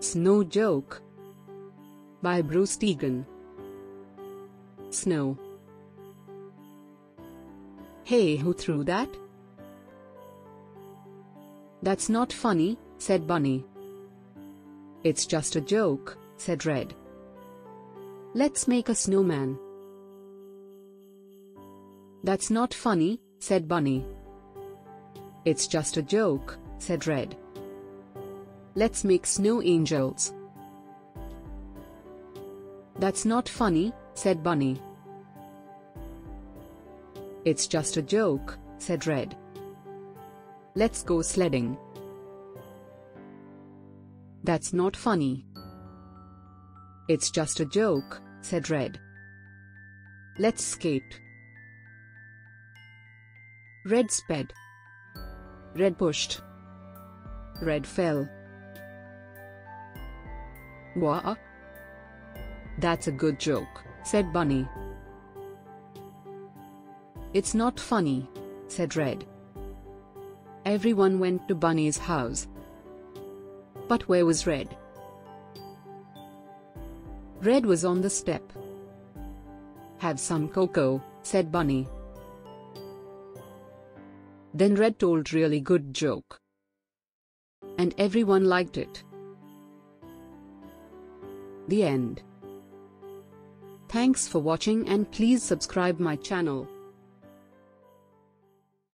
Snow Joke by Bruce Degen. Snow. Hey, who threw that? That's not funny, said Bunny. It's just a joke, said Red. Let's make a snowman. That's not funny, said Bunny. It's just a joke, said Red. Let's make snow angels. That's not funny, said Bunny. It's just a joke, said Red. Let's go sledding. That's not funny. It's just a joke, said Red. Let's skate. Red sped. Red pushed. Red fell. Wah! That's a good joke, said Bunny. It's not funny, said Red. Everyone went to Bunny's house. But where was Red? Red was on the step. Have some cocoa, said Bunny. Then Red told really good joke. And everyone liked it. The end. Thanks for watching and please subscribe my channel.